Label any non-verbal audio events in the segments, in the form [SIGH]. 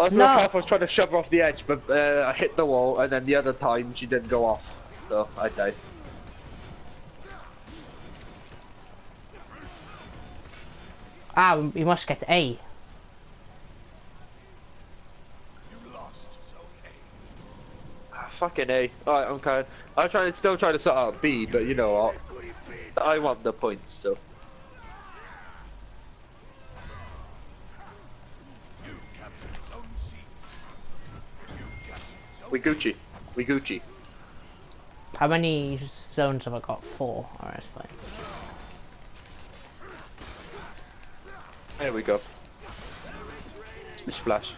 I was No. I was trying to shove her off the edge, but uh, I hit the wall, and then the other time she didn't go off, so I died. Ah, we must get A. Ah, Fucking A. Alright, I'm kind. I'm trying, still trying to sort out B, but you know what? I want the points, so. We Gucci. We Gucci. How many zones have I got? Four. Alright, that's fine. There we go. Splash.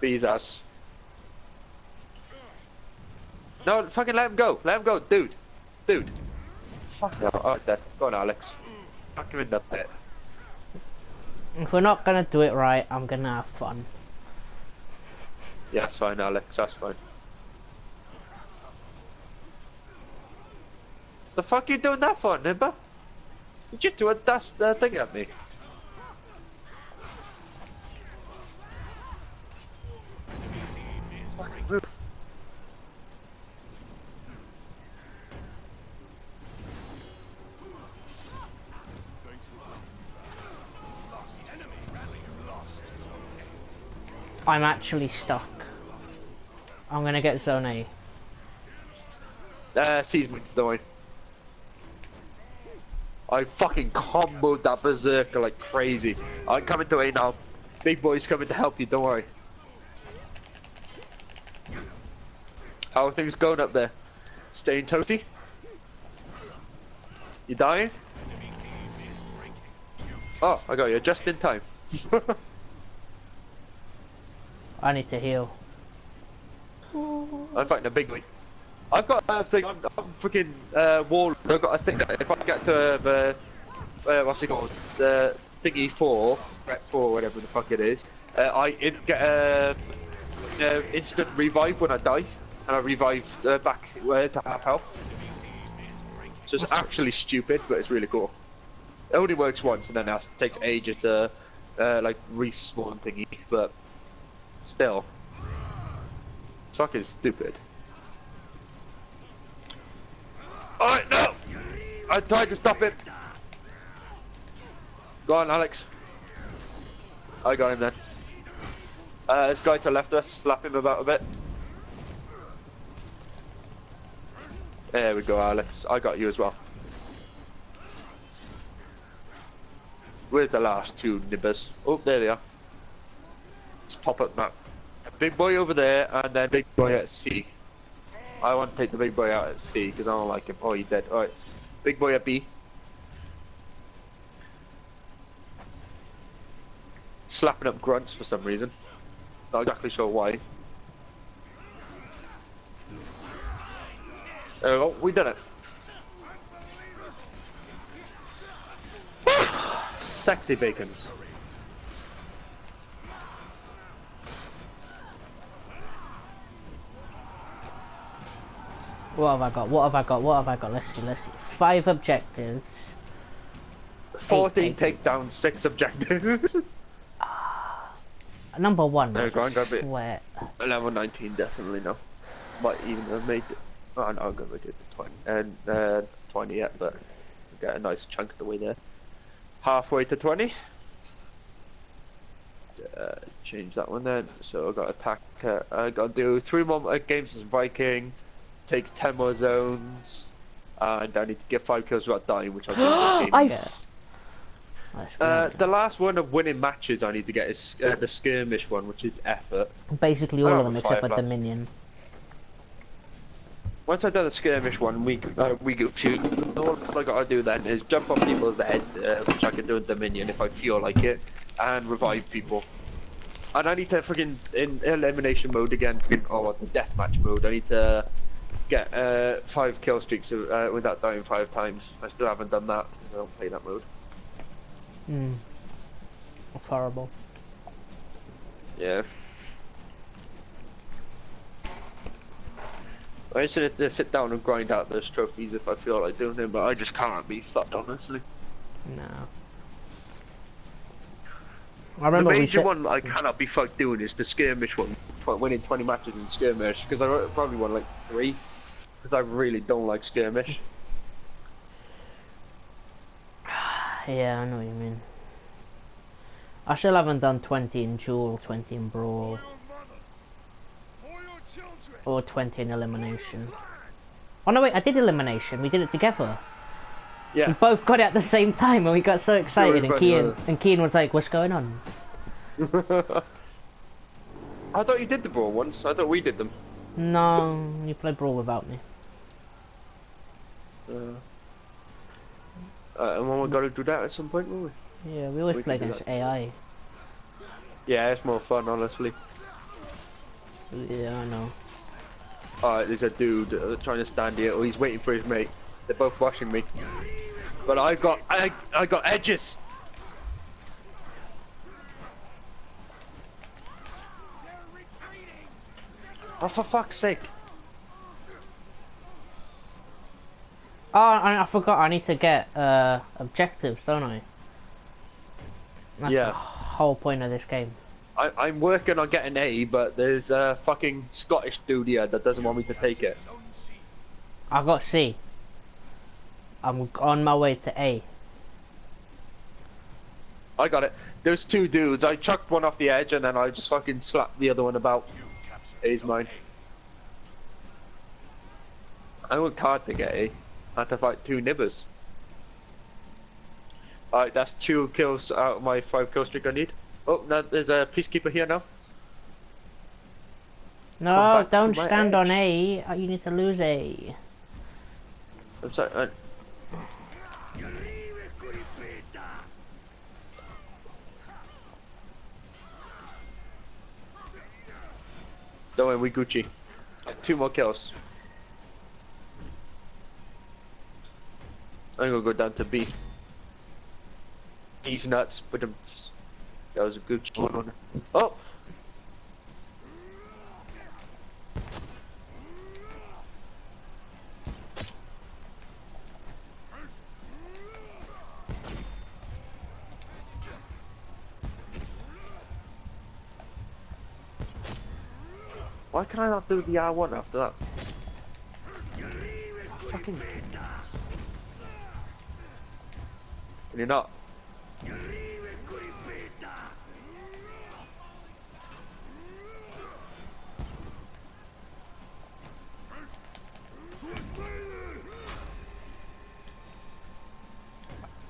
B's ass. No, fucking let him go. Let him go, dude. Dude. Fuck no. Alright then. Go on, Alex. Fuck him in the pit. If we're not gonna do it right, I'm gonna have fun. Yeah, that's fine, Alex. That's fine. The fuck you doing that for, Nimba? You just threw a dust uh, thing at me. I'm actually stuck. I'm gonna get zone A. Uh, sees me, don't worry. I fucking comboed that berserker like crazy. I'm coming to A now. Big boy's coming to help you, don't worry. How are things going up there? Staying toasty? You dying? Oh, I got you just in time. [LAUGHS] I need to heal. I'm fighting a big one. I've got a thing. I'm, I'm freaking uh, wall. I've got a thing that if I get to the uh, what's it called, the thingy four, threat four, whatever the fuck it is, uh, I get a uh, instant revive when I die, and I revive uh, back uh, to half health. So it's actually stupid, but it's really cool. It only works once, and then it takes ages to uh, like respawn thingy, but still, fucking stupid. Alright, no! I tried to stop it! Go on, Alex. I got him then. Uh, this guy to left us, slap him about a bit. There we go, Alex. I got you as well. Where's the last two nibbers? Oh, there they are. Pop up map. Big boy over there, and then big boy at C. I want to take the big boy out at C because I don't like him. Oh, he's dead. Alright. Big boy at B. Slapping up grunts for some reason. Not exactly sure why. There we go. We done it. [SIGHS] Sexy bacons. What have I got? What have I got? What have I got? Let's see, let's see. Five objectives. 14 eight. takedowns, 6 objectives. Number one. You go, I got a bit-. Level 19, definitely no. Might even have made it. Oh no, I'm gonna make it to 20. And uh, 20 yet, but get a nice chunk of the way there. Halfway to 20. Uh, change that one then. So I got attack. Uh, I got to do three more uh, games as Viking. Take 10 more zones. And I need to get five kills without dying, which I'll do in this [GASPS] game. I. Uh, the last one of winning matches I need to get is uh, the skirmish one, which is effort. Basically all of them except for five left. Dominion. Once I've done the skirmish one, we uh, we go to all I gotta do then is jump on people's heads, uh, which I can do in Dominion if I feel like it, and revive people. And I need to freaking in elimination mode again, freaking, or the deathmatch mode. I need to get uh, five kill streaks uh, without dying five times. I still haven't done that. I don't play that mode. Hmm. That's horrible. Yeah. I just need to sit down and grind out those trophies if I feel like doing them, but I just can't be fucked honestly. No. I The remember we major said, one I cannot be fucked doing is the skirmish one. Winning 20 matches in skirmish because I probably won like three because I really don't like skirmish. [SIGHS] Yeah, I know what you mean. I still haven't done 20 in Duel, 20 in Brawl, or 20 in Elimination. Oh no wait, I did Elimination, we did it together. Yeah. We both got it at the same time and we got so excited and both Kian, and Kian was like, what's going on? [LAUGHS] I thought you did the brawl once. I thought we did them. No, you play Brawl without me. Uh, uh, and when we got to do that at some point, won't we? Yeah, we always We play against AI. Yeah, it's more fun, honestly. Yeah, I know. Alright, there's a dude uh, trying to stand here. Oh, he's waiting for his mate. They're both rushing me. But I got, I, I got edges. Oh, for fuck's sake! Oh, I, I forgot, I need to get uh, objectives, don't I? That's Yeah. the whole point of this game. I, I'm working on getting A, but there's a fucking Scottish dude here that doesn't want me to take it. I got C. I'm on my way to A. I got it. There's two dudes. I chucked one off the edge and then I just fucking slapped the other one about. A's mine. I worked hard to get A. I had to fight two nibbers. Alright, that's two kills out of my five kill streak I need. Oh, now there's a peacekeeper here now. No, don't my stand on. A. Uh, You need to lose A. I'm sorry. uh, Don't worry, we Gucci. Two more kills. I'm gonna go down to B. He's nuts, but that was a good one. Oh! Why can I not do the R1 after that? Fucking. Can you not?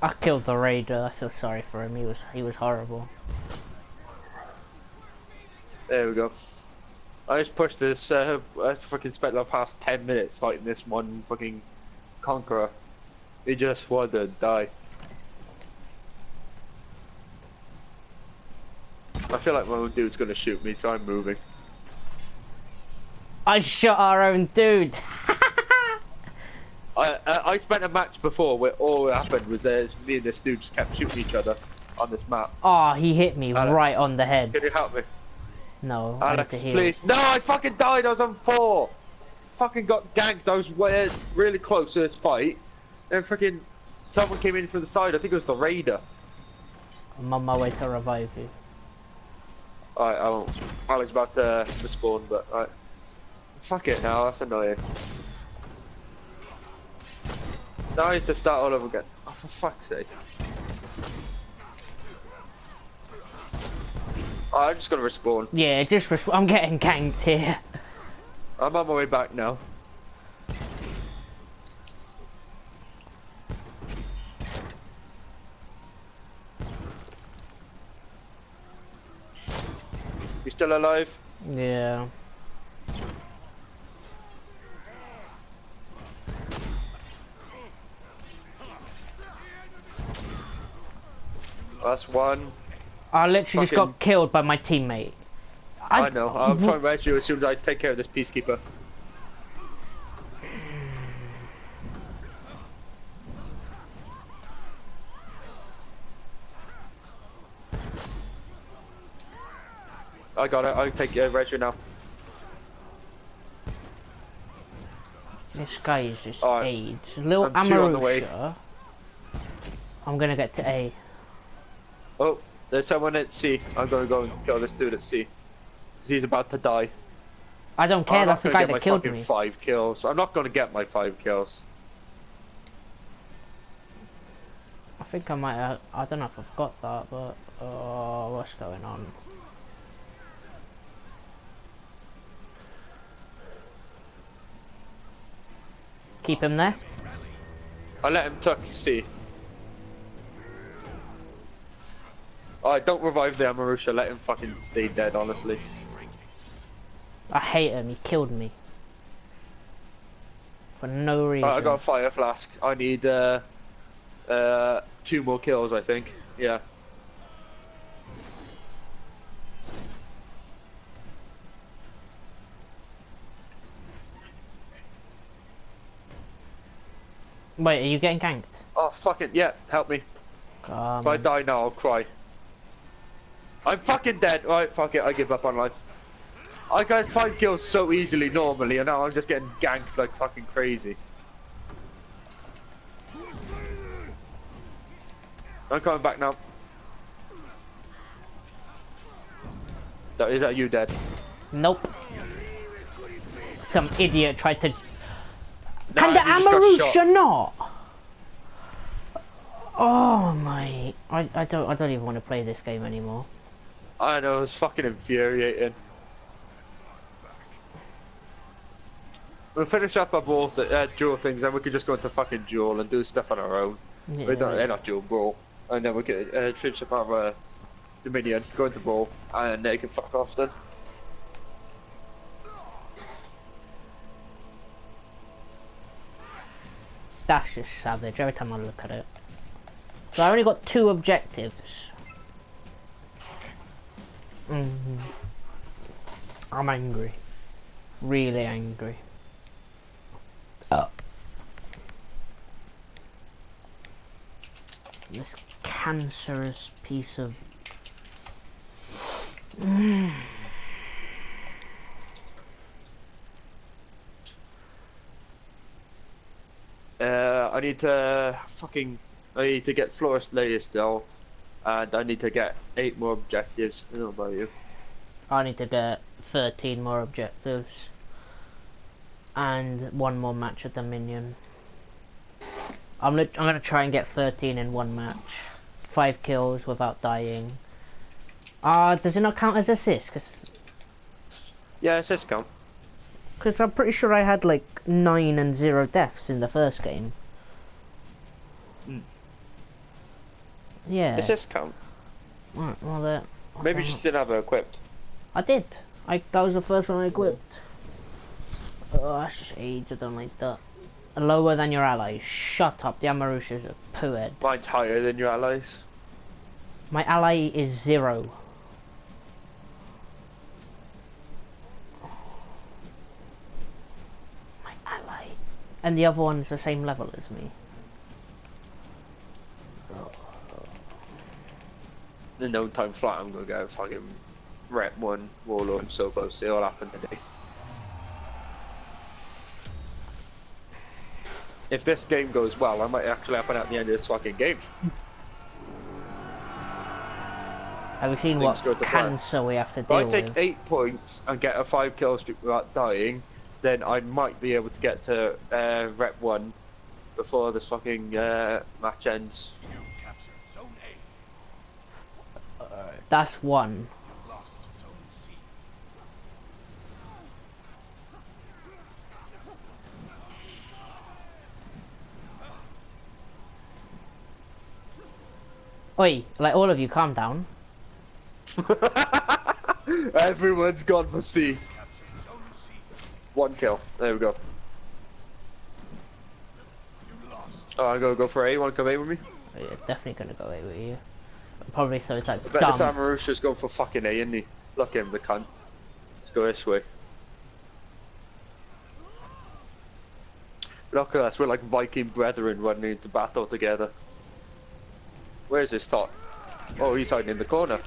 I killed the raider. I feel sorry for him. He was he was horrible. There we go. I just pushed this, uh, I fucking spent the past 10 minutes fighting this one fucking conqueror. He just wanted to die. I feel like my own dude's gonna shoot me, so I'm moving. I shot our own dude. [LAUGHS] I, I I spent a match before where all that happened was uh, me and this dude just kept shooting each other on this map. Oh, he hit me Alex. right on the head. Can you help me? No, Alex, please. No, I fucking died. I was on four. Fucking got ganked. I was way, really close to this fight. And freaking someone came in from the side. I think it was the raider. I'm on my way to revive you. Alright, I won't. Alex about to respawn, but alright. Fuck it now. That's annoying. Now I need to start all over again. Oh, for fuck's sake. Oh, I'm just gonna respawn. Yeah, just res- I'm getting ganked here. I'm on my way back now. You still alive? Yeah. That's one. I literally just got killed by my teammate. I, know. I'll try and res you as soon as I take care of this peacekeeper. I got it. I'll take uh, res you now. This guy is just Alright. AIDS. Little I'm two on the way. Amarusha. I'm gonna get to A. Oh, There's someone at C. I'm gonna go and kill this dude at C. 'Cause he's about to die. I don't care. I'm That's not the gonna guy get my killed fucking me. five kills. I'm not gonna get my five kills. I think I might. Have, I don't know if I've got that, but oh, what's going on? Keep him there. I let him tuck sea. Alright, don't revive the Amarusha, let him fucking stay dead, honestly. I hate him. He killed me for no reason. Alright, I got a fire flask. I need uh, uh, two more kills, I think. Yeah. Wait, are you getting ganked? Oh, fuck it, yeah, help me. Um, If I die now, I'll cry. I'm fucking dead. Right, fuck it, I give up on life. I got five kills so easily normally, and now I'm just getting ganked like fucking crazy. I'm coming back now. Is that you dead? nope. Some idiot tried to. Nah, Can the shot. Amarusha not? Oh my! I, I don't I don't even want to play this game anymore. I know, it's fucking infuriating. We'll finish up our both uh, duel things, then we could just go into fucking duel and do stuff on our own. Yeah. We don't, they're not dual brawl. And then we could uh, finish up our uh, Dominion, go into brawl, and they can fuck off then. That's just savage every time I look at it. So I only got two objectives. Mhm. I'm angry. Really angry. Oh. This cancerous piece of. [SIGHS] Uh, I need to fucking, I need to get Flawless Slayer still, and I need to get eight more objectives. I don't know about you. I need to get 13 more objectives. And one more match at Dominion. I'm gonna, I'm gonna try and get 13 in one match. Five kills without dying. Uh, does it not count as assists? Because Yeah, this count. cause I'm pretty sure I had like 9 and 0 deaths in the first game. Yeah. It's this count. Right, well, that. Maybe you just didn't have it equipped. I did. I that was the first one I equipped. Oh, that's just age. I don't like that. Lower than your allies. Shut up. The Amarusha's a poo head. Mine's higher than your allies. My ally is zero. My ally. And the other one's the same level as me. In no time flat, I'm gonna go fucking rep one warlord so close. It'll happen today. If this game goes well, I might actually happen at the end of this fucking game. Have you seen Things what to plan. cancer we have to deal If I take with? eight points and get a five kill streak without dying, then I might be able to get to uh, rep one before this fucking uh, match ends. You captured Zone A. That's one. Oi, like all of you, calm down. [LAUGHS] Everyone's gone for C. Captured Zone C. One kill. There we go. Oh, I'm gonna go for A. You wanna come A with me? Oh, yeah, definitely gonna go A with you. Probably so it's like I bet this dumb. Amarusha's going for fucking A, isn't he? Look him, the cunt. Let's go this way. Look at us, we're like Viking brethren running into battle together. Where's his top? Oh, he's hiding in the corner.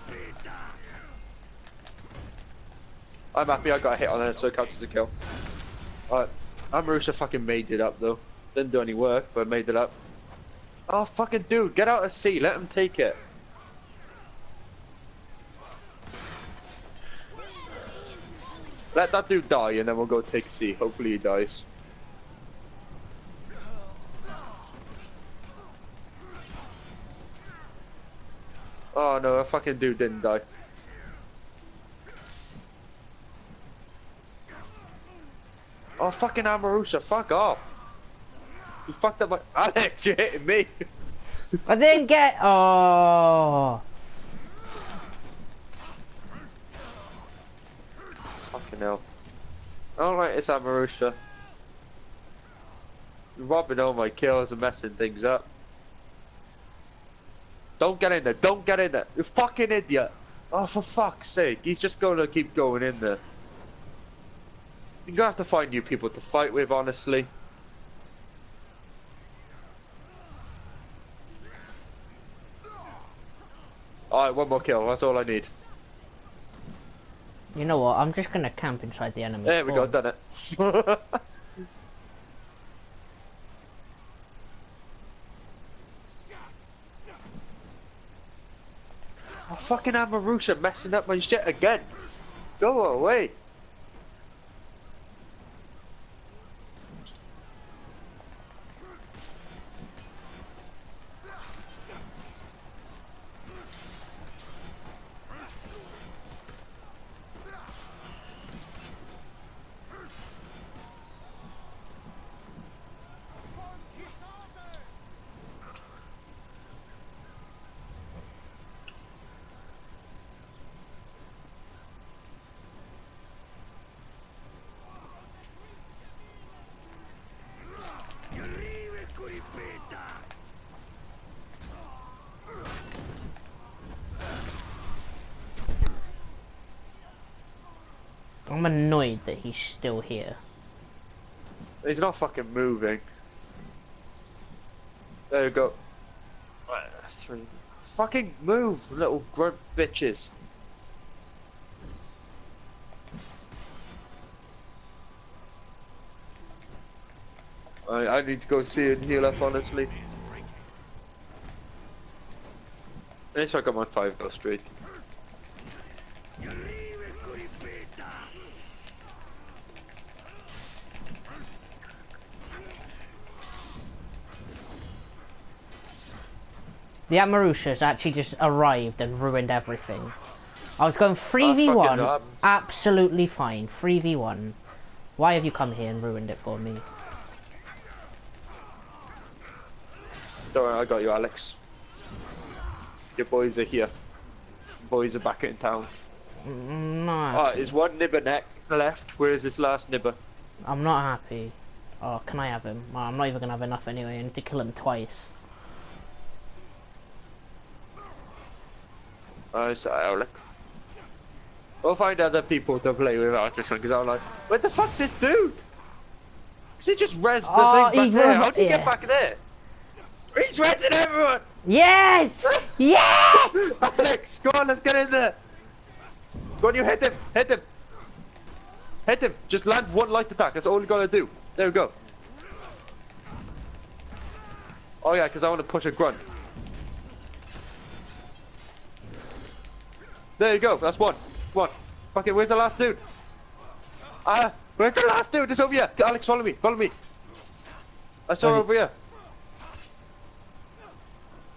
I'm happy I got a hit on him, so it counts as a kill. Alright, Amarusha fucking made it up though. Didn't do any work, but made it up. Oh fucking dude, get out of C, let him take it. Let that dude die, and then we'll go take C. Hopefully he dies. Oh no, a fucking dude didn't die. Oh fucking Amarusha, fuck off! You fucked up my [LAUGHS] Alex, you're hitting me! I didn't get. Oh. Fucking hell. Alright, it's Amarusha. Robbing all my kills and messing things up. Don't get in there, don't get in there. You fucking idiot. Oh, for fuck's sake. He's just gonna keep going in there. You're gonna have to find new people to fight with, honestly. Alright, one more kill, that's all I need. You know what? I'm just gonna camp inside the enemy. There we go, done it. [LAUGHS] oh, fucking Amarusha messing up my shit again. Go away. I'm annoyed that he's still here. He's not fucking moving. There you go. Three. Fucking move, little grunt bitches. I, I need to go see and heal up, honestly. At least I got my five go streak. The Amarushas actually just arrived and ruined everything. I was going ah, 3v1, um, absolutely fine. 3v1. Why have you come here and ruined it for me? Don't worry, I got you, Alex. Your boys are here. Boys are back in town. Mm, No, Oh, is one nibber neck left? Where is this last nibber? I'm not happy. Oh, can I have him? I'm not even gonna have enough anyway. I need to kill him twice. Oh, it's Alex. We'll find other people to play with after this one, because I'm like, where the fuck's this dude? Because he just res the Oh, thing back there. How did he yeah. get back there? He's resing everyone! Yes! yes! [LAUGHS] Alex, go on, let's get in there. Go on, you hit him, hit him. Hit him, just land one light attack, that's all you gotta do. There we go. Oh yeah, because I want to push a grunt. There you go, that's one. One. Fucking, where's the last dude? Ah, where's the last dude? It's over here. Alex, follow me, follow me. I saw her over here.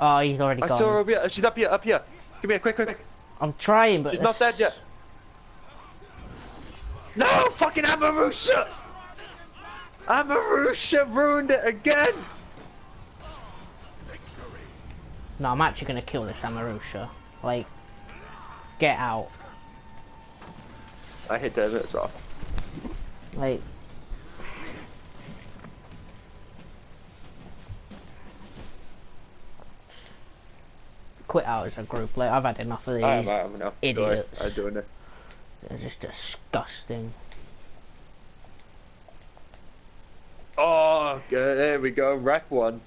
Oh, he's already I gone. saw her over here. She's up here, up here. Come here, quick, quick, quick. I'm trying, but She's not dead yet. No, fucking Amarusha! Amarusha ruined it again! No, I'm actually gonna kill this Amarusha. Like, get out. I hit that as well. Like, quit out as a group. Like, I've had enough of these. I am, I now. idiots. I'm doing it. They're just disgusting. Oh, there we go. Wreck one.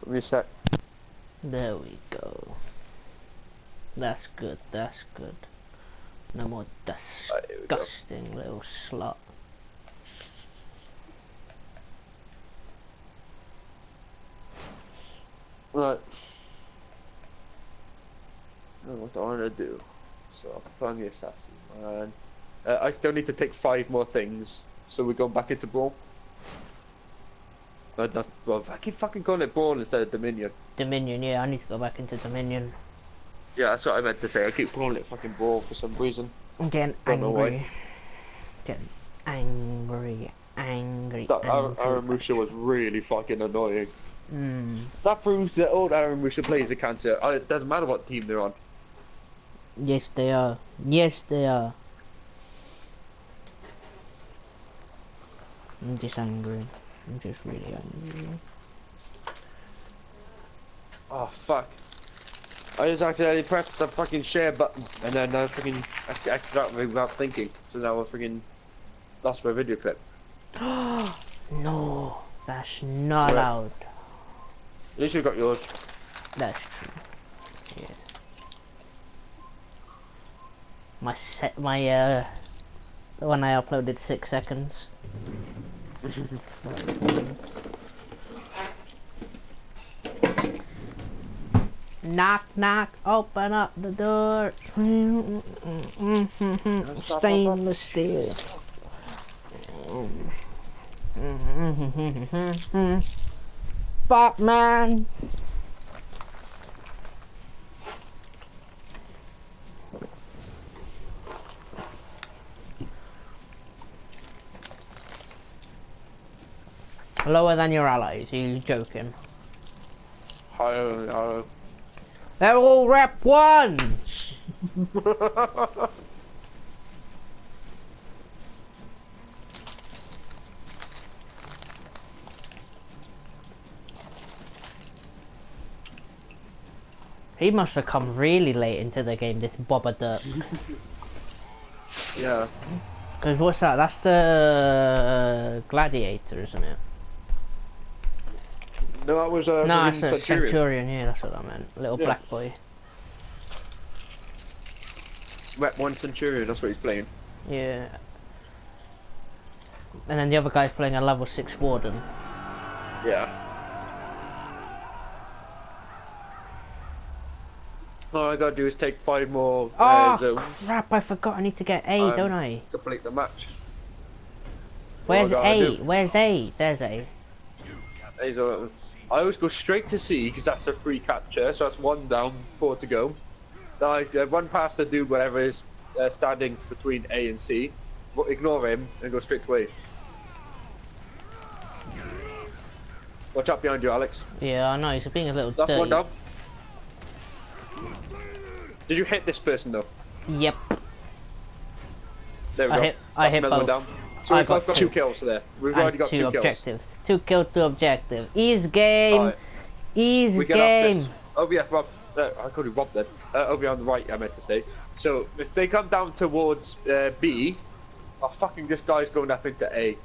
Give me a sec. There we go. That's good, that's good. No more Right, here we go. disgusting little slut. Right. I don't know what I want to do. So on the assassin. And uh, I still need to take five more things. So we're going back into Brawl. Uh, not, well, I keep fucking calling it Brawl instead of Dominion. Dominion, yeah, I need to go back into Dominion. Yeah, that's what I meant to say. I keep calling it fucking Brawl for some reason. I'm getting Don't angry. Getting angry, angry, That Aaron, angry. Was really fucking annoying. Mm. That proves that old Aaron Musha plays a cancer. It doesn't matter what team they're on. Yes, they are. Yes, they are. I'm just angry. I'm just really angry. Oh fuck. I just accidentally pressed the fucking share button and then I fucking ex- exited out without thinking. So now I fucking lost my video clip. [GASPS] no, that's not Right. allowed. At least you got yours. That's true. Yeah. My set, my uh, the one I uploaded six seconds. [LAUGHS] knock, knock, open up the door. Stainless steel. Batman. Lower than your allies, are you joking? Higher, higher. They're all rep one! [LAUGHS] He must have come really late into the game, this Boba Dirk. yeah. Because what's that? That's the uh, Gladiator, isn't it? No, that was a no, uh, it's a Centurion. Centurion. yeah, that's what I meant. Little Yeah. black boy. Rep one Centurion, that's what he's playing. Yeah. And then the other guy's playing a level 6 Warden. Yeah. All I gotta do is take five more uh, Oh, zones crap, I forgot I need to get A, Um, don't I? complete the match. Where's A? Where's A? There's A. There's a- I always go straight to C because that's a free capture, so that's one down, four to go. Then I uh, run past the dude, whatever is uh, standing between A and C, but ignore him and go straight to A. Watch out behind you, Alex. Yeah, I know, he's being a little That's one down. Did you hit this person though? Yep. There we I go. hit- I That's hit another one both. down. So I we've got got, two. kills there. We've already got two two kills. Two kills, two objective. Ease game. Alright, Ease we get game. off this. Oh yeah, Rob. Uh, I called you Rob then. Uh, over here on the right, I meant to say. So if they come down towards uh, B, oh fucking this guy's going up into A.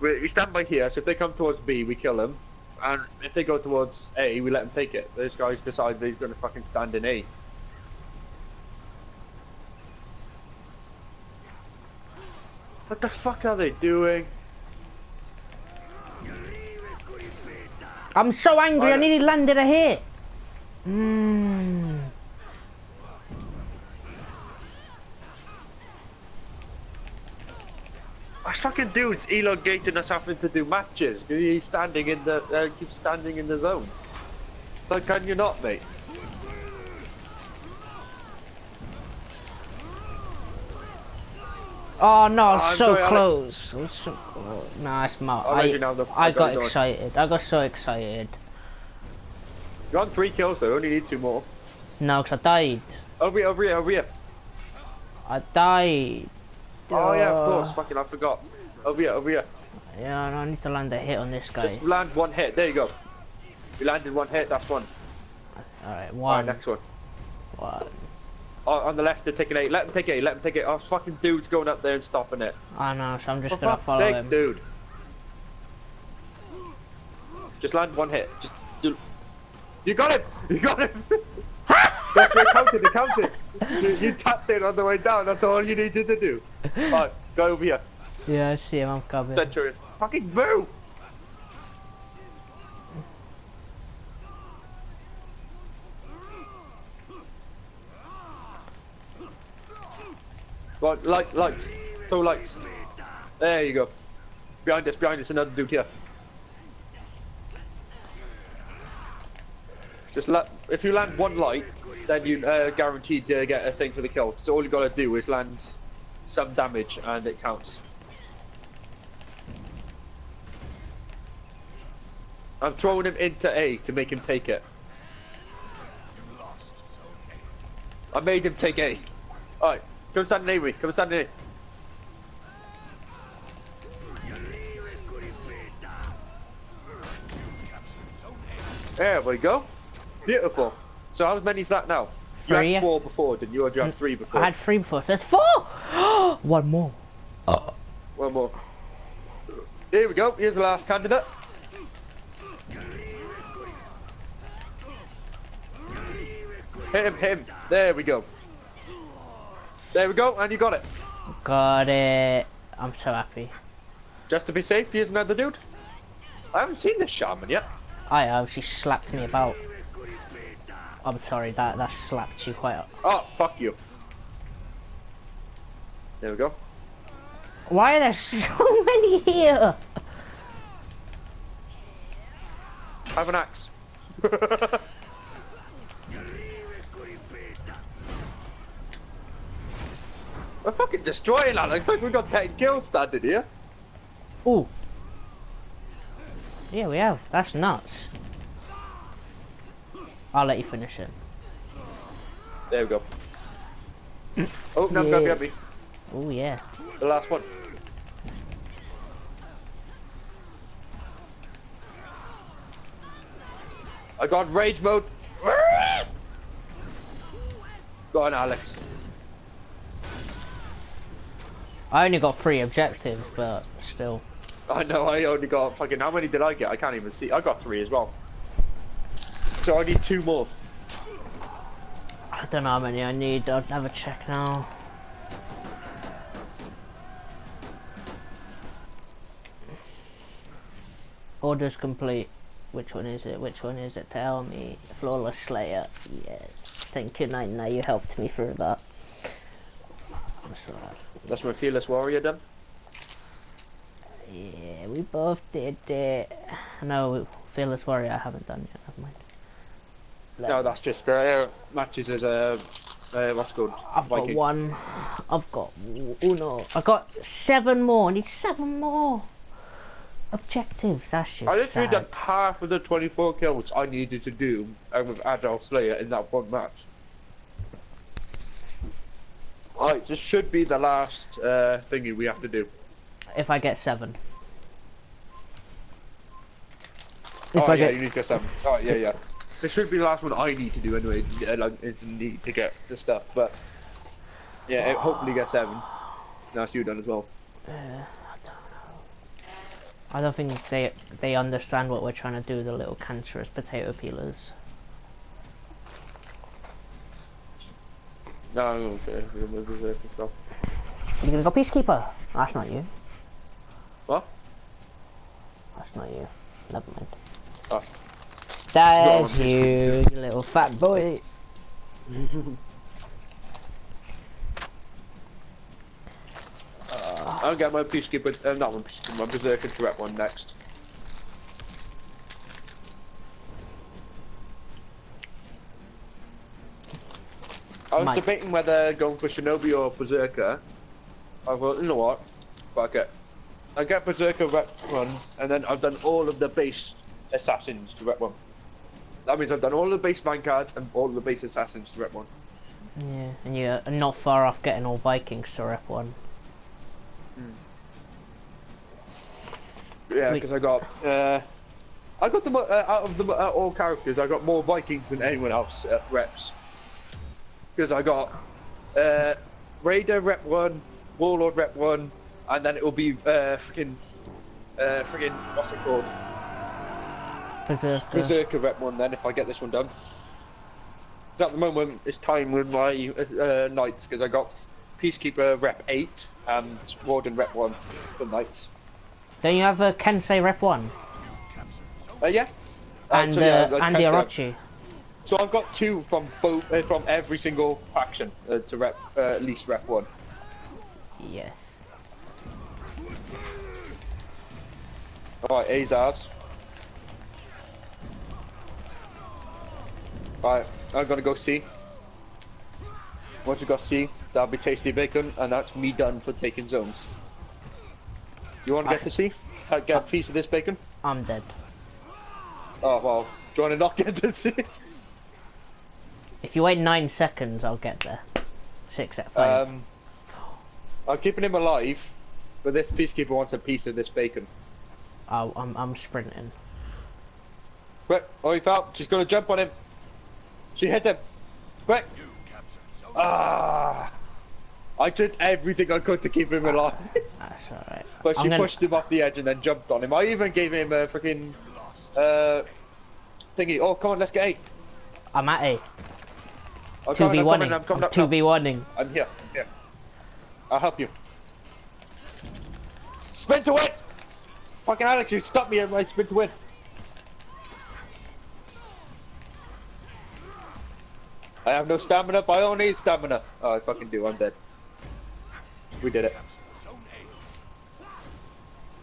We, we stand by here, so if they come towards B, we kill them. And if they go towards A, we let them take it. Those guys decide that he's going to fucking stand in A. What the fuck are they doing? I'm so angry, I nearly landed a hit. Mm. This fucking dude's elongating us having to do matches. He's standing in the, uh, keeps standing in the zone. So can you not, mate? Oh no, I'm so sorry, close. Was so close. Nah, it's my. I'll I, you know I got got going. excited. I got so excited. You're on three kills though, only need two more. No, 'cause I died. Over here, over here, over here. I died. Oh yeah, of Uh, course, fucking I forgot. Over here, over here. Yeah, no, I need to land a hit on this guy. Just land one hit, there you go. You landed one hit, that's one. Alright, Alright, one. next one. one. On the left, they're taking eight. Let them take eight, let them take eight. Oh, fucking dude's going up there and stopping it. I know, so I'm just For gonna fuck's follow sake, him. dude. Just land one hit. Just do. You got it. [LAUGHS] You got [LAUGHS] it. That's what it counted, it counted. You, you tapped it on the way down, that's all you needed to do. [LAUGHS] Alright, go over here. Yeah, I see him, I'm coming. Centurion. Fucking move! Right, light, lights. Throw lights. There you go. Behind us, behind us, another dude here. Just let, if you land one light, then you uh, guaranteed to get a thing for the kill. So all you gotta do is land some damage and it counts. I'm throwing him into A to make him take it. I made him take A. Alright, come stand with me. Come stand in A. A. Captured Zone A. There we go. Beautiful. So how many's that now? You Three. had four before, didn't you? Or did you have three mm, before? I had three before, so there's four! [GASPS] One more. Uh, one more. Here we go. Here's the last candidate. Hit him, hit him. There we go. There we go, and you got it. Got it. I'm so happy. Just to be safe, here's another dude. I haven't seen this shaman yet. I have, she slapped me about. I'm sorry, that, that slapped you quite a Oh, fuck you. There we go. Why are there so [LAUGHS] many here? I Have an axe. [LAUGHS] We're fucking destroying that. Looks like we've got 10 kills standing here. Ooh. Yeah, we have. That's nuts. I'll let you finish it. There we go. Oh, no, Yeah. grab grab me. Oh yeah. The last one. I got rage mode. Go on, Alex. I only got three objectives, but still. I know I only got fucking. How many did I get? I can't even see. I got three as well. So I need two more. I don't know how many I need. I'll have a check now. Orders complete. Which one is it? Which one is it? Tell me. Flawless Slayer. Yes. Thank you, Nina. You helped me through that. That's my fearless warrior done. Yeah, we both did it. No, Fearless Warrior I haven't done yet. Never mind. No, that's just uh, matches as a uh, what's it called I've got one. I've got uno. I've got seven more. I need seven more objectives. That's just I literally done half of the 24 kills I needed to do uh, with Agile Slayer in that one match. Right, this should be the last uh, thingy we have to do. If I get seven. If oh I yeah, get you need to get seven. Oh yeah, yeah. This should be the last one I need to do anyway. uh, it's need to get the stuff, but yeah, it hopefully get seven. That's you done as well. Uh, I don't know. I don't think they they understand what we're trying to do. The little cancerous potato peelers. No, okay. remove the circle stuff. You gonna go peacekeeper? Ah, that's not you. What? That's not you. Never mind. Ah. Oh. There's you, you little fat boy. [LAUGHS] Uh, I'll get my peacekeeper, uh, not my peacekeeper, my berserker to rep one next. I was Mike. debating whether going for Shinobi or Berserker. I thought, you know what? Fuck it. I get Berserker rep one, and then I've done all of the base assassins to rep one. That means I've done all the base vanguards and all the base assassins to rep one. Yeah, and you're not far off getting all Vikings to rep one. Yeah, because I got uh, I got the uh, out of the uh, all characters, I got more Vikings than anyone else at reps. Because I got uh, Raider rep one, Warlord rep one, and then it will be uh, freaking uh, freaking what's it called? Berserker. Berserker rep one. Then if I get this one done. At the moment, it's time with my uh, knights because I got Peacekeeper rep eight and Warden rep one for knights. Don't you have a Kensei rep one? Uh, yeah. And so, yeah, uh, I and can't the say- Orochi. So I've got two from both uh, from every single faction uh, to rep uh, at least rep one. Yes. Alright, A's ours. Alright, I'm gonna go see. Once you got C, that'll be tasty bacon, and that's me done for taking zones. You wanna get to C? Uh, Get a piece of this bacon? I'm dead. Oh, well, do you wanna not [LAUGHS] get to C? If you wait nine seconds, I'll get there. Six at five. Um, I'm keeping him alive, but this peacekeeper wants a piece of this bacon. oh, I'm I'm sprinting. Quick, oh, he fell. She's gonna jump on him. She hit him. Quick. You captured zone Ah. I did everything I could to keep him alive. That's [LAUGHS] alright. But she gonna- pushed him off the edge and then jumped on him. I even gave him a freaking uh thingy. Oh, come on, let's get eight. I'm at A. I'm Two coming, v I'm one. coming, I'm coming up Two now. v one. I'm here, I'm here. I'll help you. Spin to win! Fucking Alex, you stopped me at my spin to win. I have no stamina, but I don't need stamina. Oh, I fucking do, I'm dead. We did it. Captured zone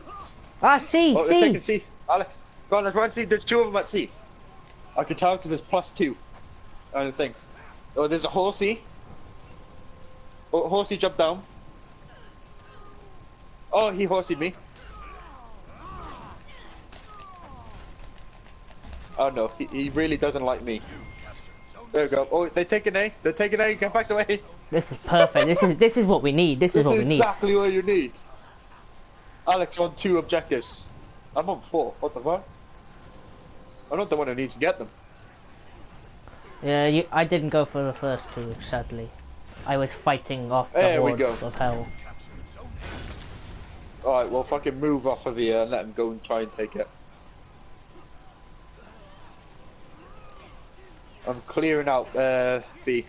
A. Ah, C, Oh, they're taking C. C. Alex, go on, let's run C. There's two of them at C. I can tell because there's plus two. I don't think. Oh, there's a horsey. Oh, horsey jumped down. Oh, he horseyed me. Oh no, he, he really doesn't like me. There we go. Oh, they're taking A. They're taking A. Get back away. This is perfect. this is this is what we need. This, This is what is we need. exactly what you need. Alex on two objectives. I'm on four. What the fuck? I'm not the one who needs to get them. Yeah, you, I didn't go for the first two, sadly. I was fighting off the There we hordes go. of hell. captured zone A. Alright, well fucking move off of here and let him go and try and take it. I'm clearing out uh, B.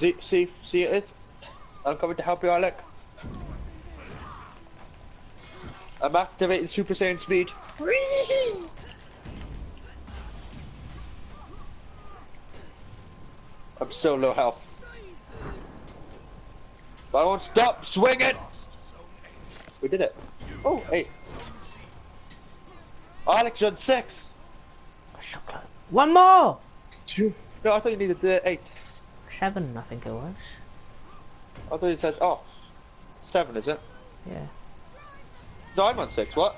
see, see, see it is. I'm coming to help you, Alec. I'm activating Super Saiyan speed. I'm so low health. But I won't stop swinging. Lost zone A. We did it. Oh, eight. Alex, you're on six. One more! Two. No, I thought you needed the eight. Seven, I think it was. I thought it said, oh, seven, is it? Yeah. No, I'm on six. What?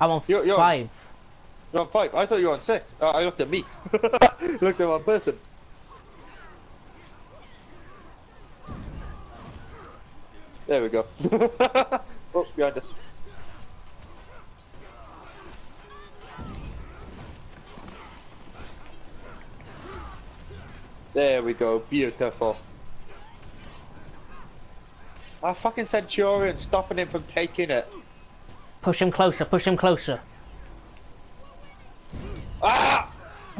I'm on You're- you're- five. You're on five. I thought you were on six. Uh, I looked at me. [LAUGHS] looked at one person. There we go. [LAUGHS] oh, behind us. There we go. Beautiful. Our fucking Centurion stopping him from taking it. Push him closer, push him closer. Ah!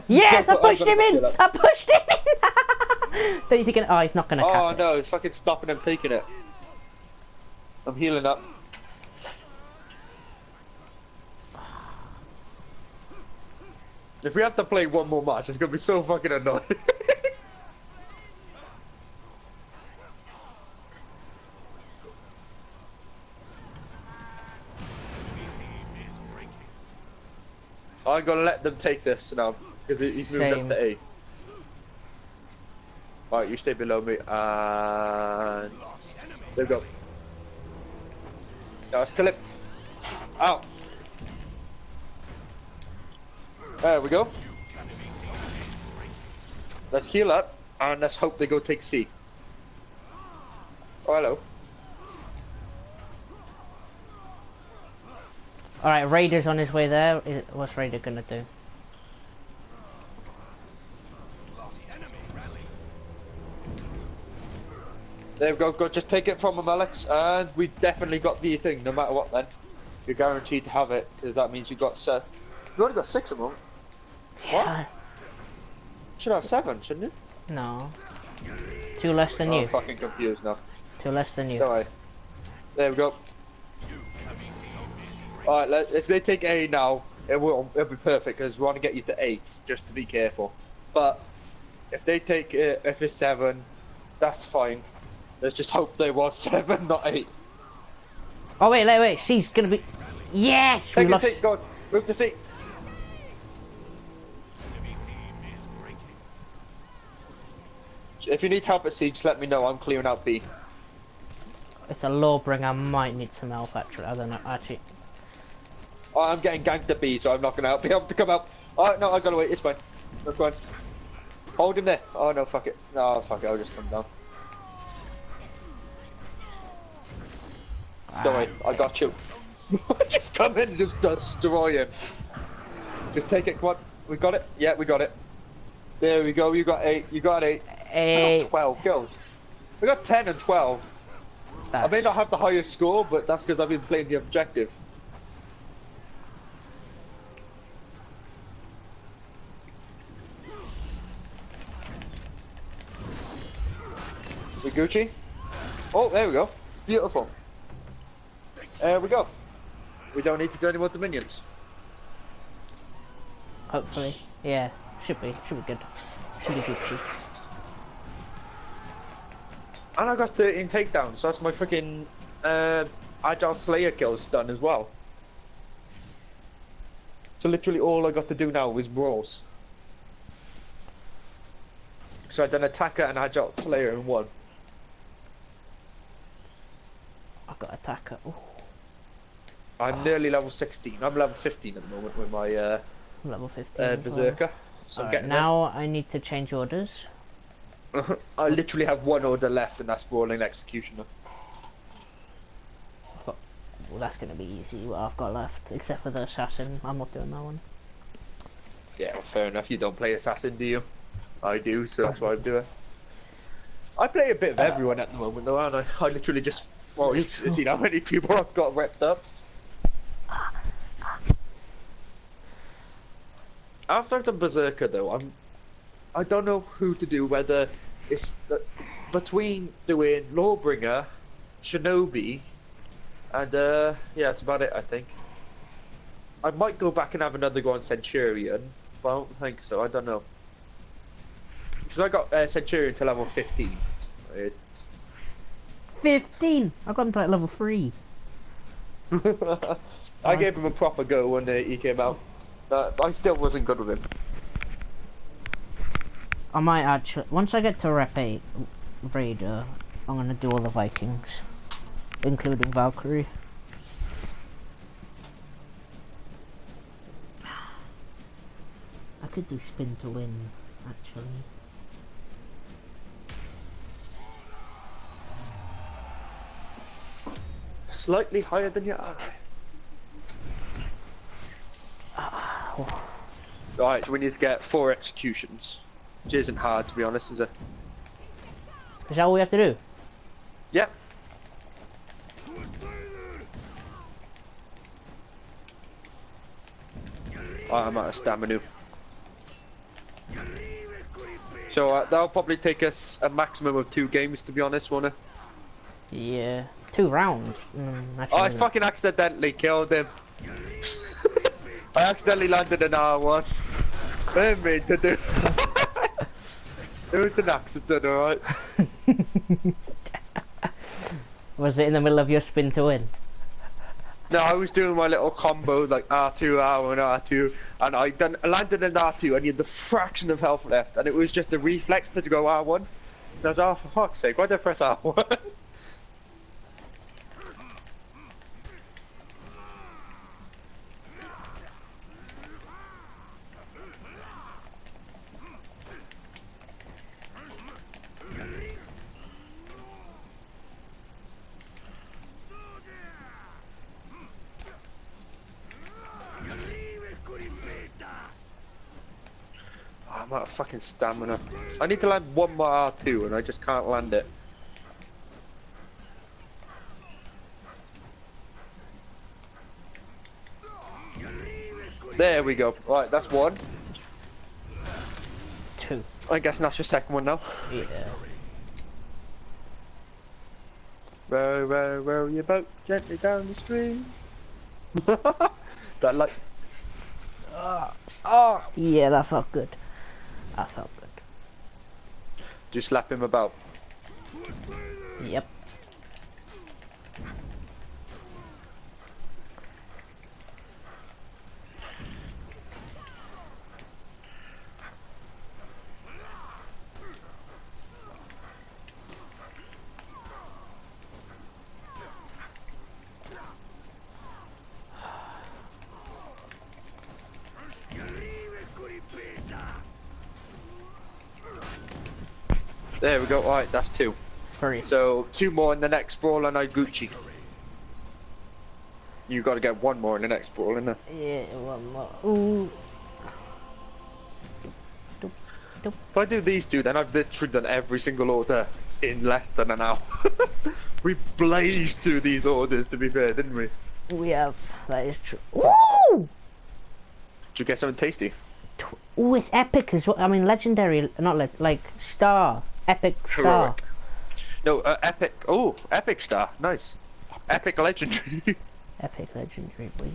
Yes, I I'm pushed gonna him in! I pushed him in! so he's oh, he's not gonna Oh no, he's fucking stopping him taking it. I'm healing up. If we have to play one more match, it's gonna be so fucking annoying. [LAUGHS] I'm gonna let them take this now because he's moving Shame. up to A. Alright, you stay below me and there we go. Now let's kill him. Out. There we go. Let's heal up and let's hope they go take C. Oh hello. Alright, Raider's on his way there. Is- What's Raider gonna do? Lost enemy rally. There we go, go just take it from him Alex and we definitely got the thing no matter what then. You're guaranteed to have it because that means you got se- You only got six of them. What? Yeah, Should have seven, shouldn't you? No. Two less than I'm you. fucking confused now. Two less than you. Don't. There we go. Alright, let, if they take A now, it will it'll be perfect because we want to get you to 8, just to be careful. But if they take uh, if it's 7, that's fine. Let's just hope they was [LAUGHS] 7, not 8. Oh wait, wait, wait. She's gonna be. Yes. Take lost- seat, go on. Move the seat. Enemy team is breaking. If you need help at siege, let me know. I'm clearing out B. It's a lawbringer. I might need some help actually. I don't know. Actually, Oh, I'm getting ganked at B, so I'm not gonna help. be able to come out. Oh no, I gotta wait. It's fine. That's fine. Hold him there. Oh no, fuck it. No, fuck it. I'll just come down. Don't worry, I got you. [LAUGHS] just come in and just destroy him. Just take it. Come on. We got it. Yeah, we got it. There we go. You got eight. You got eight. I eight. got twelve kills. We got ten and twelve. I may not have the highest score, but that's because I've been playing the objective. We Gucci? Oh, there we go. Beautiful. There we go. We don't need to do any more Dominions. Hopefully, yeah. Should be. Should be good. Should be Gucci. And I got 13 takedowns, so that's my freaking uh, Agile Slayer kills done as well. So literally all I got to do now is brawls. So I've done Attacker and Agile Slayer in one. I got attacker. Ooh, I'm nearly level 16. I'm level 15 at the moment with my uh, level 15. uh, as well. Berserker. So getting now I need to change orders. I literally have one order left and that's Brawling Executioner. Well, that's gonna be easy. What I've got left, except for the assassin. I'm not doing that one. Yeah, well, fair enough. You don't play Assassin, do you? I do, so that's why I'm doing. I play a bit of everyone at the moment, though, aren't I? I literally just. Well, you've seen how many people I've got wrapped up. After I've done Berserker, though, I'm. I don't know who to do. Whether it's the, between doing Lawbringer, Shinobi, and uh, yeah, that's about it. I think. I might go back and have another go on Centurion, but I don't think so. I don't know. Because I got uh, Centurion to level 15. Right? 15! I got him to like level 3. [LAUGHS] I gave him a proper go when uh, he came out. Uh, I still wasn't good with him. I might actually. Once I get to Rep 8 Raider, I'm gonna do all the Vikings, including Valkyrie. [SIGHS] I could do spin to win, actually. Slightly higher than your eye. Alright, so we need to get four executions. Which isn't hard, to be honest, is it? Is that all we have to do? Yep. Oh, I'm out of stamina. So uh, that'll probably take us a maximum of two games, to be honest, won't it? Yeah. Two rounds. Mm, Oh, I fucking accidentally killed him. [LAUGHS] I accidentally landed an R1. I didn't mean to do. [LAUGHS] it was an accident, alright. [LAUGHS] Was it in the middle of your spin to win? No, I was doing my little combo like R2, R1, R2, and I done landed an R2 and you had the fraction of health left, and it was just a reflex to go R1. And I was, oh, for fuck's sake, why did I press R1? Oh, I'm out of fucking stamina. I need to land one more R2 and I just can't land it. There we go. Right, that's one. Two. [LAUGHS] I guess that's your second one now. Yeah. Row, row, row your boat gently down the stream. [LAUGHS] that like Oh, yeah, that felt good. That felt good. just slap him about. Yep. There we go. All right, that's two. Three. So two more in the next brawl, and I Gucci. You got to get one more in the next brawl, innit? Yeah, one more. Ooh. If I do these two, then I've literally done every single order in less than an hour. [LAUGHS] we blazed through these orders, to be fair, didn't we? We have. That is true. Ooh! Did you get something tasty? Oh, it's epic as well. I mean, legendary, not le- like star. Epic star. Heroic. No, uh, epic. Oh, epic star. Nice. Epic legendary. [LAUGHS] Epic legendary, please.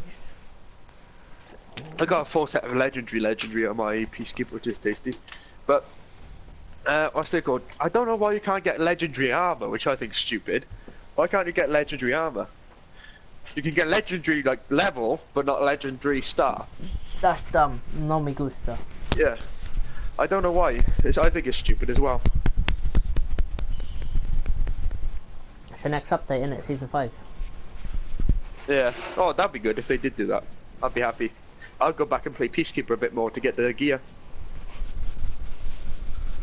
I got a full set of legendary legendary on my peacekeeper, which is tasty. But uh, what's it called? I don't know why you can't get legendary armor, which I think is stupid. Why can't you get legendary armor? You can get legendary like level, but not legendary star. That's dumb. No me gusta. Yeah. I don't know why. It's, I think it's stupid as well. It's the next update, in it? Season 5. Yeah. Oh, that'd be good if they did do that. I'd be happy. I'll go back and play Peacekeeper a bit more to get the gear.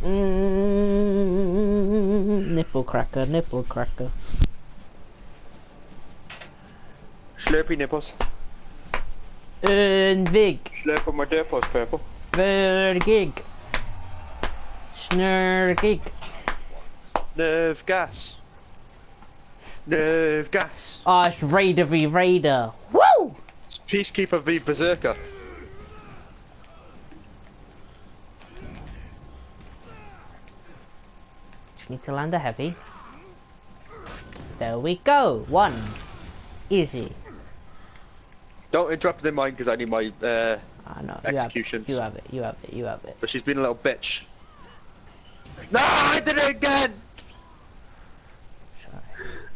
Mm, nipple cracker, nipple cracker. Slurpy nipples. En vig. Slurp on my nipples, purple. Vergig. Snurgig. Nerve gas. Nerve gas. Oh, it's Raider v Raider. Woo! It's Peacekeeper v Berserker. Just need to land a heavy. There we go. One. Easy. Don't interrupt in mine because I need my. Uh, Ah, no. Executions. You have it. You have it. You have it. but she's been a little bitch. No, I did it again.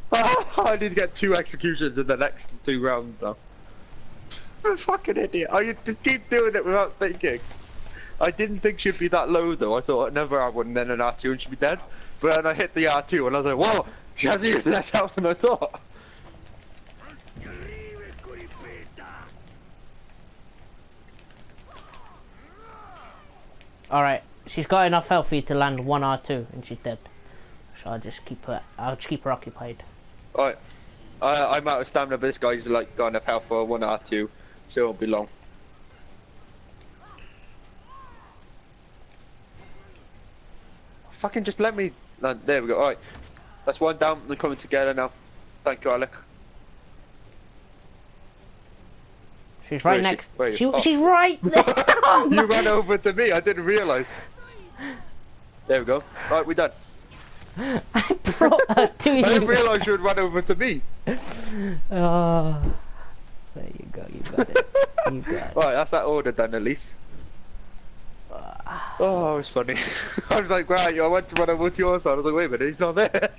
[LAUGHS] I need to get two executions in the next two rounds now. [LAUGHS] I'm a fucking idiot. I just keep doing it without thinking. I didn't think she'd be that low though. I thought never have one, then an R2 and she'd be dead. But then I hit the R2 and I was like, whoa, she has even less health than I thought. Alright. She's got enough health for you to land one R2 and she's dead. So I'll just keep her I'll just keep her occupied. Alright. I, I'm out of stamina, but this guy's like got enough health for one R2, so it won't be long. Fucking just let me. land. there we go. Alright. That's one down. They're coming together now. Thank you, Alec. She's right she? next. Is- She, oh. She's right there. Oh, [LAUGHS] you ran over to me. I didn't realise. There we go. Right, we're done. [LAUGHS] I brought her [LAUGHS] to I didn't realise you would run over to me. [LAUGHS] Oh, there you go. You got it. You got it. Right, that's that order done at least. [SIGHS] Oh, it was funny. I was like, right, I went to run over to your side. I was like, wait a minute, he's not there.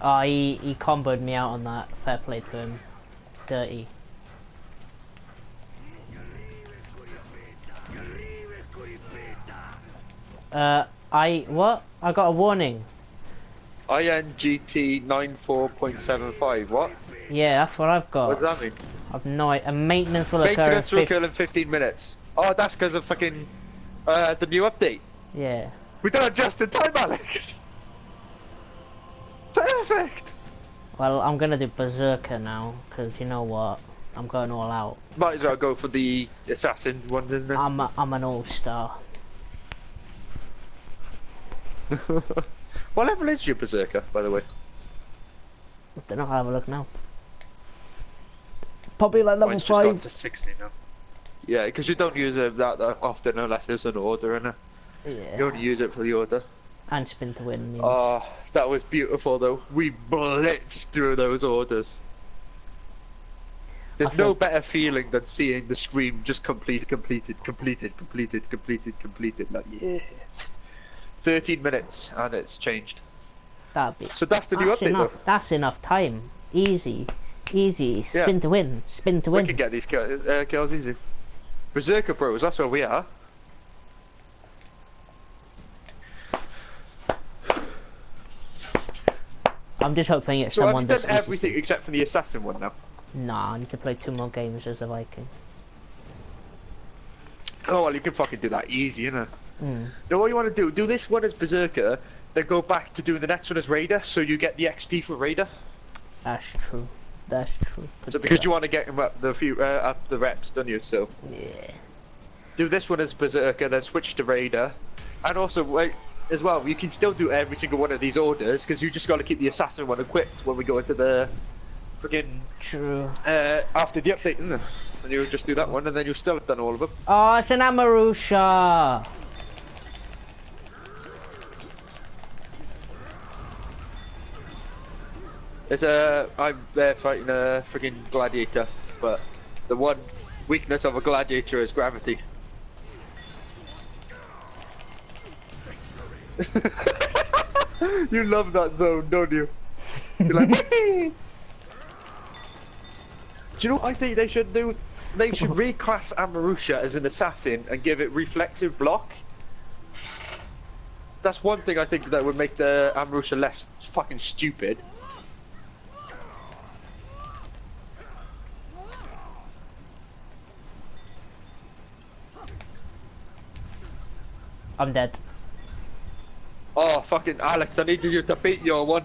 Oh, he, he comboed me out on that. Fair play to him. Dirty. Uh, I what? I got a warning. INGT 94.75, what? Yeah, that's what I've got. What does that mean? I've no idea. Maintenance will occur in Maintenance will occur in 15 minutes. Oh, that's because of fucking, uh, the new update. Yeah. We done it just in time, Alex! [LAUGHS] Perfect! Well, I'm gonna do Berserker now, because you know what? I'm going all out. Might as well go for the assassin one, isn't it? I'm, a, I'm an all-star. [LAUGHS] what level is your berserker, by the way? I don't know. I'll have a look now. Probably like level Mine's just gone to 60 now. Yeah, because you don't use it that, that often unless there's an order in it. You Yeah. only use it for the order. And spin to win. Means. Oh, that was beautiful though. We blitzed through those orders. There's I no feel- better feeling than seeing the screen just completed, completed, completed, completed, completed, completed. Like, yes. 13 minutes and it's changed. That'd be. So that's the new That's update enough. though. That's enough time. Easy, easy. Yeah. Spin to win. Spin to win. We can get these uh, kills easy. Berserker Bros, that's where we are. I'm just hoping it's So someone you done that's everything except for the assassin one now? Nah, I need to play two more games as a Viking. Oh well, you can fucking do that easy, innit? Hmm. Now what you want to do, do this one as Berserker, then go back to doing the next one as Raider, so you get the XP for Raider. That's true. That's true. Could So because you want to get him up the few uh, up the reps, don't you? So Yeah. do this one as Berserker, then switch to Raider, and also wait as well. You can still do every single one of these orders because you just got to keep the assassin one equipped when we go into the freaking True. uh, after the update, isn't it? And you'll just do that one, and then you'll still have done all of them. Oh, it's an Amarusha. It's a I'm there fighting a freaking gladiator, but the one weakness of a gladiator is gravity. [LAUGHS] you love that zone, don't you? You're like, [LAUGHS] do you know what I think they should do? They should reclass Amarusha as an assassin and give it reflexive block. That's one thing I think that would make the Amarusha less fucking stupid. I'm dead. Oh, fucking Alex, I needed you to beat your one.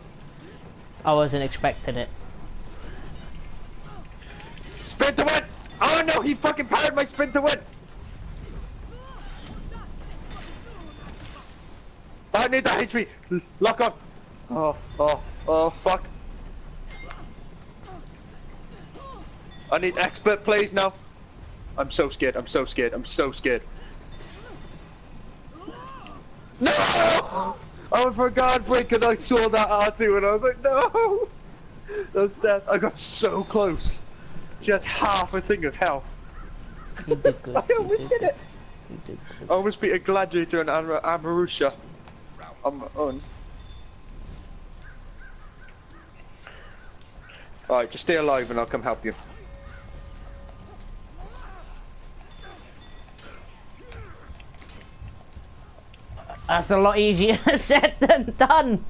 I wasn't expecting it. Spin to win! Oh no, he fucking powered my spin to win! I need that HP! Lock on! Oh, oh, oh, fuck. I need expert plays now. I'm so scared, I'm so scared, I'm so scared. No! Oh, for God, break and I saw that R2 and I was like, no! That's death. I got so close. She has half a thing of health. Good. [LAUGHS] I almost did it. Did. I almost beat a gladiator and Am- Amarusha on my own. Alright, just stay alive and I'll come help you. That's a lot easier [LAUGHS] said than done.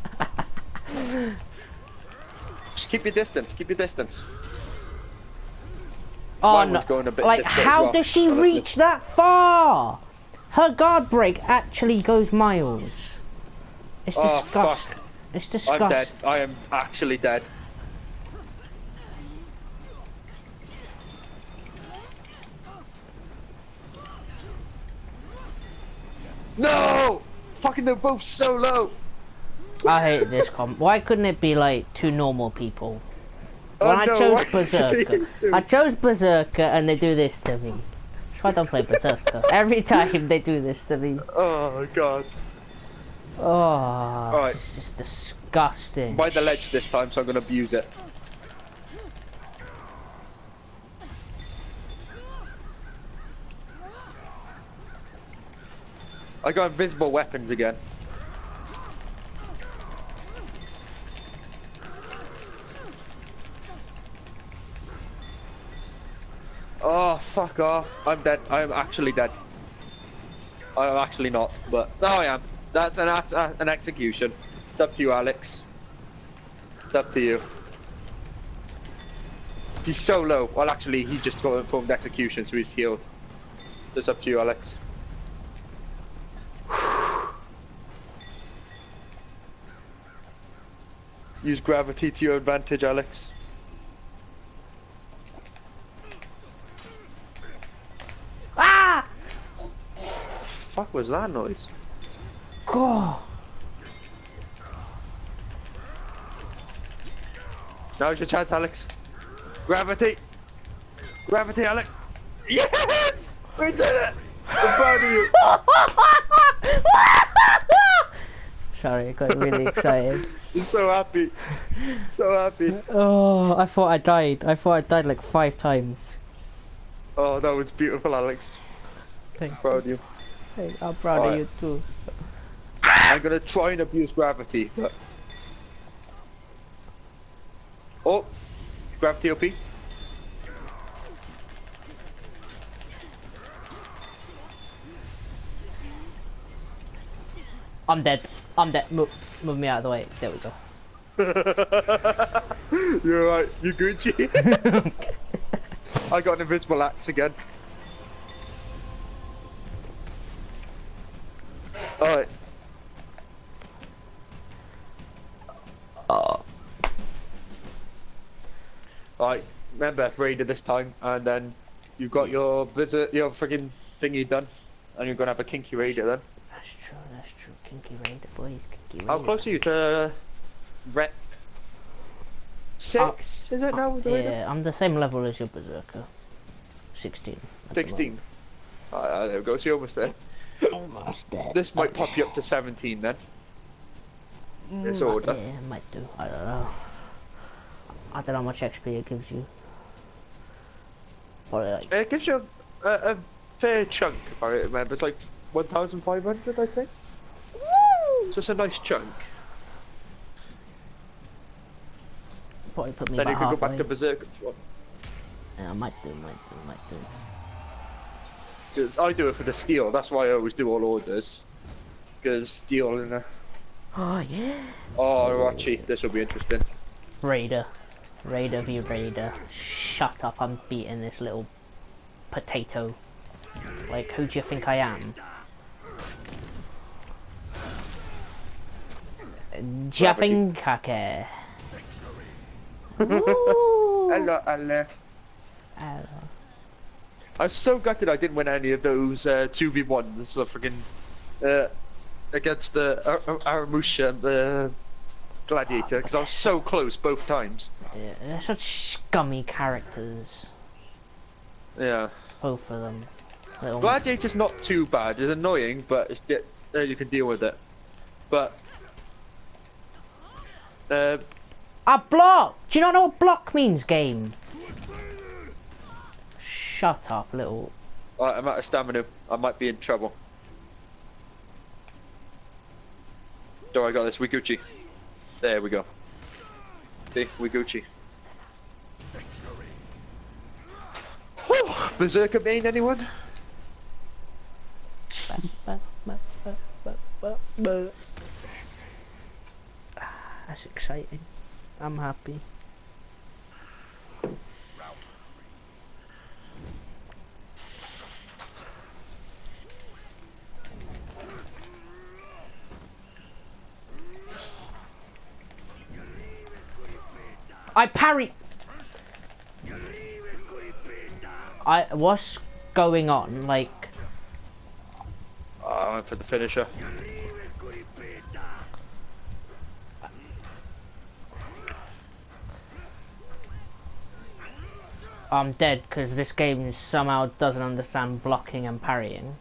Just keep your distance, keep your distance. oh no! going a bit like, how well, does she reach that far? Her guard break actually goes miles. It's Oh, fuck. It's. I'm dead. I am actually dead. No! Fucking they're both so low. I hate this comp. Why couldn't it be like two normal people? Oh, When I no, chose why is it Berserker. [LAUGHS] I chose Berserker and they do this to me. I don't play Berserker. Every time they do this to me. [LAUGHS] Oh god. Oh, Alright. it's just disgusting. By the ledge this time, so I'm gonna abuse it. I got invisible weapons again. Oh, fuck off. I'm dead. I'm actually dead. I'm actually not, but no, I am. That's an, that's an execution. It's up to you, Alex. It's up to you. He's so low. Well, actually, he just got informed execution, so he's healed. It's up to you, Alex. Use gravity to your advantage, Alex. Ah! Fuck was that noise? God. Now's your chance, Alex. Gravity. Gravity, Alex. Yes! We did it! I'm proud of you. [LAUGHS] Sorry, I got really [LAUGHS] excited. I'm so happy. So happy. Oh, I thought I died. I thought I died like five times. Oh, that was beautiful, Alex. Thank Proud of you. Hey, I'm proud of you too. I'm gonna try and abuse gravity, but. Oh! Gravity OP. I'm dead. I'm dead. Move, move me out of the way. There we go. [LAUGHS] You're right, you Gucci. [LAUGHS] I got an invisible axe again. Alright. Oh. Uh. Alright, remember Raider this time, and then you've got your visit, your friggin' thingy done, and you're gonna have a kinky Raider then. That's true. That's true. Kinky Raider, boys. Kinky How close are you to uh, rep six? is it now? Raider? Yeah, I'm the same level as your berserker. Sixteen. 16. Ah, ah, there we go, so you're almost there. Almost dead. This might pop you up to 17 then. Mm, this order. Yeah, it might do. I don't know. I don't know how much XP it gives you. Probably like It gives you a, a, a fair chunk, if I remember. It's like 1,500, I think. So it's a nice chunk. probably put me Then you can go back to. Berserk if you want. Yeah, I might do. Might do. Might do. 'Cause I do it for the steel, that's why I always do all orders. Because steel in a... Uh, oh yeah. Oh, actually, this will be interesting. Raider. Raider v Raider. Shut up, I'm beating this little potato. Like, who do you think I am? Japping [LAUGHS] Ooh. Hello, hello. Hello. I'm so gutted I didn't win any of those uh, 2v1s, so freaking uh, against the Ar- Ar- Aramusha and the Gladiator, because I was so close both times. Yeah, they're such scummy characters. Yeah. Both of them. Little Gladiator's not too bad. It's annoying, but it's uh, you can deal with it. But uh, A block! Do you not know what block means, game? Shut up, little. I- I'm out of stamina. I might be in trouble. Oh, I got this. We Gucci. There we go. See, we Gucci. Whew, Berserker main, anyone? That's exciting. I'm happy. I parry. I what's going on? Like I went for the finisher. I'm dead because this game somehow doesn't understand blocking and parrying.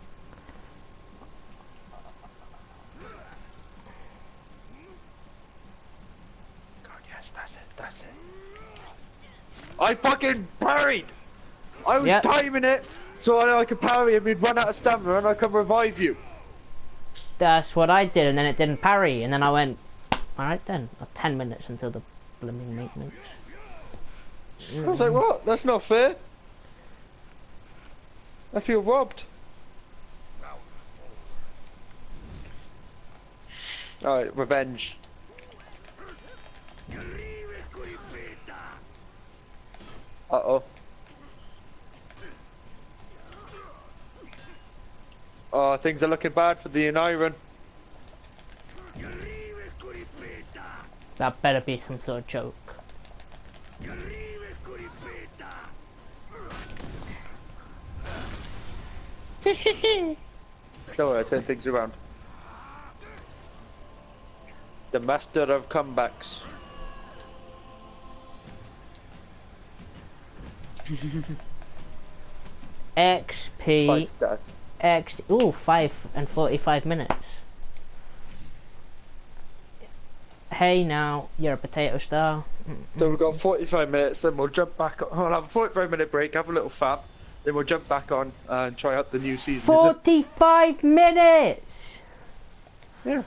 God, yes, that's it, that's it. I fucking parried! I was Yep. timing it so I, I could parry him, he'd run out of stamina and I could revive you. That's what I did, and then it didn't parry, and then I went, alright then, uh, 10 minutes until the blooming maintenance. I was like, what? That's not fair. I feel robbed. Alright, revenge. Uh oh. Oh, things are looking bad for the Iron. That better be some sort of joke. [LAUGHS] Don't worry, I turn things around. The master of comebacks. [LAUGHS] XP. Fight stats. X. Ooh, 5 and 45 minutes. Hey now, you're a potato star. So we've got 45 minutes, then we'll jump back on. We'll have a 45 minute break, have a little fab, then we'll jump back on and try out the new season. 45 minutes! Yeah.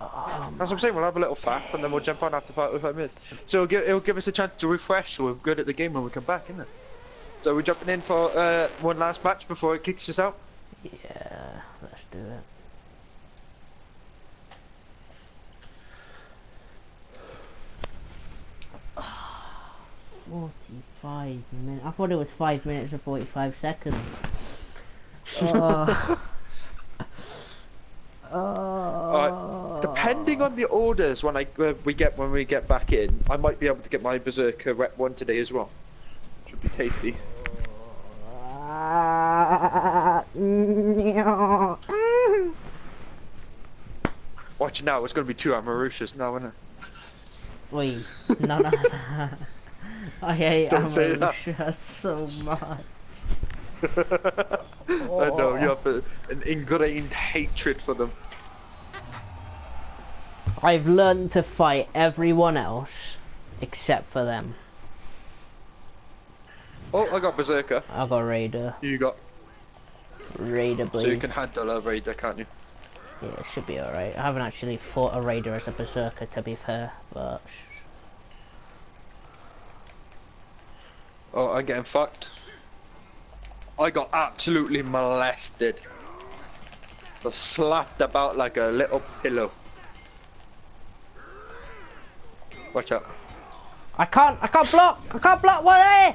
Oh, That's what I'm saying, we'll have a little fap and then we'll jump on after 45 minutes. So it'll give, it'll give us a chance to refresh so we're good at the game when we come back, isn't it? So we're jumping in for uh, one last match before it kicks us out. yeah, let's do it. Forty-five minutes. I thought it was five minutes and forty-five seconds. [LAUGHS] Oh. oh. Depending on the orders when I uh, we get when we get back in, I might be able to get my Berserker Rep 1 today as well. Should be tasty. [LAUGHS] Watch now, it's going to be two Amarushas now, isn't it? Wait, no, no. I hate Don't say that. So much. [LAUGHS] I know, you have a, an ingrained hatred for them. I've learned to fight everyone else except for them. Oh, I got Berserker. I got Raider. You got. Raider, So you can handle a Raider, can't you? Yeah, it should be alright. I haven't actually fought a Raider as a Berserker to be fair, but. Oh, I'm getting fucked. I got absolutely molested. Just slapped about like a little pillow. Watch out. I can't, I can't block! I can't block! What eh?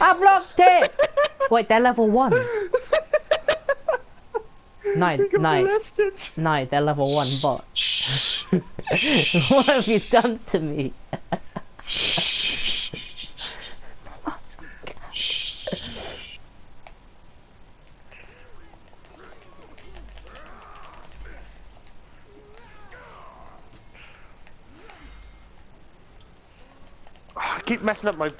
I blocked it! [LAUGHS] Wait, they're level 1. [LAUGHS] No, We got no, molested. no, they're level 1 bot. Shh. [LAUGHS] what have you done to me? Keep messing up my.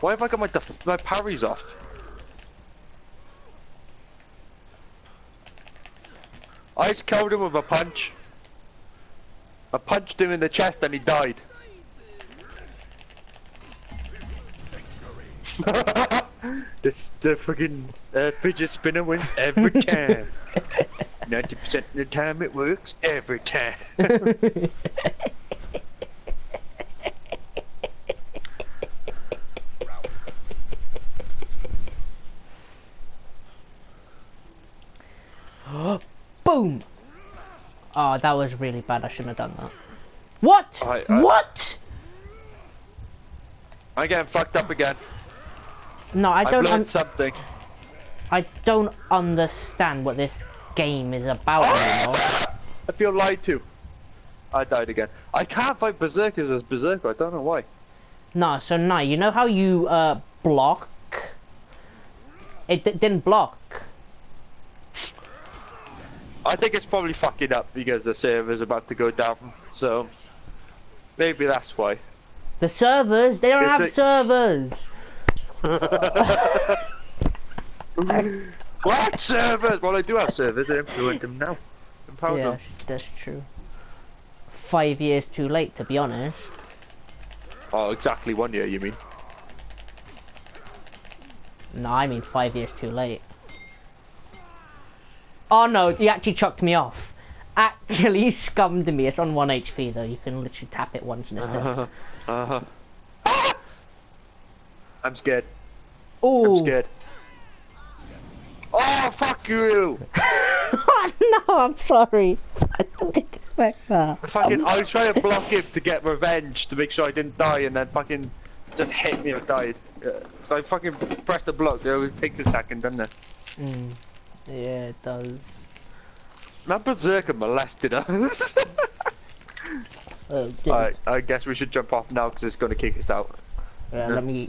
Why have I got my def- my parries off? I just killed him with a punch. I punched him in the chest and he died. [LAUGHS] this the fucking uh, fidget spinner wins every [LAUGHS] time. Ninety percent of the time it works every time. [LAUGHS] Oh, that was really bad. I shouldn't have done that. What? I- I- what? I'm getting fucked up again. No, I I've don't. Un- something. I don't understand what this game is about anymore. I feel lied to. I died again. I can't fight berserkers as berserker. I don't know why. No, so no, you know how you uh block? It d- didn't block. I think it's probably fucking up because the server's about to go down. So maybe that's why. The servers, they don't have servers. [LAUGHS] what servers? Well, I do have servers. I implement them now. Empower Yeah, them. that's true. Five years too late, to be honest. Oh, exactly one year. You mean? No, I mean five years too late. Oh no, he actually chucked me off. Actually scummed me. It's on 1 HP though. You can literally tap it once and it's dead. Uh huh. I'm scared. Ooh. I'm scared. Oh fuck you! [LAUGHS] no, I'm sorry. I didn't expect that. Fucking, I was trying to block him to get revenge to make sure I didn't die, and then fucking just hit me and died. Yeah. So I fucking pressed the block. It always takes a second, doesn't it? Mm. Yeah, it does. That berserker molested us. [LAUGHS] Oh, Alright, I guess we should jump off now because it's going to kick us out. yeah, let me